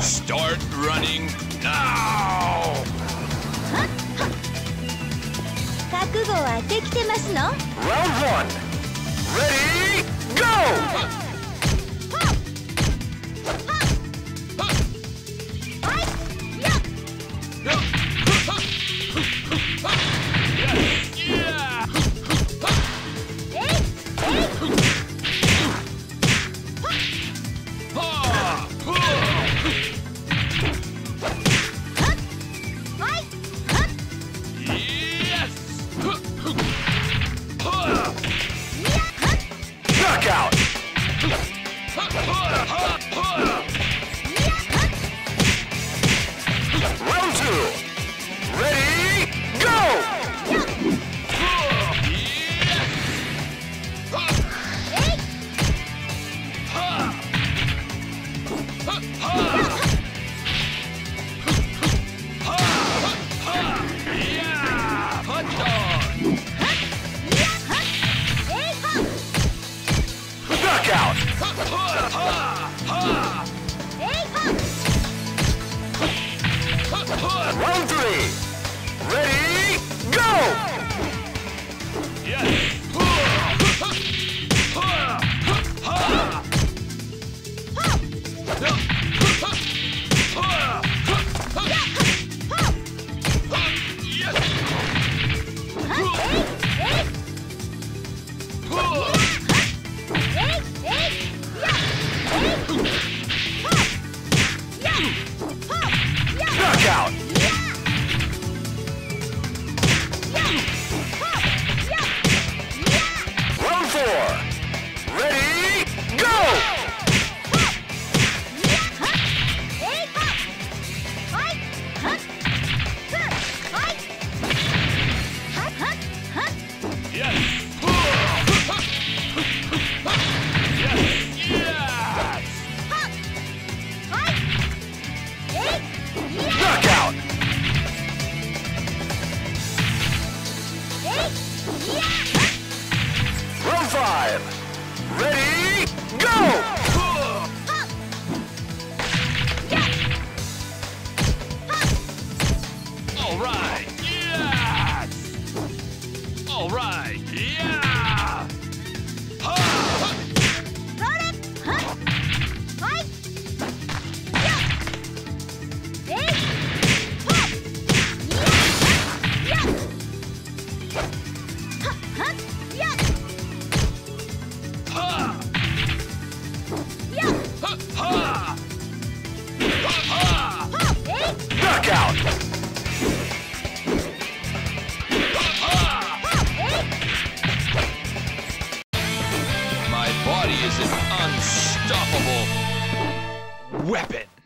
Start running now! 覚悟はできてますの Round one. Ready, Knockout! Round All right, yes! All right, yeah! Weapon.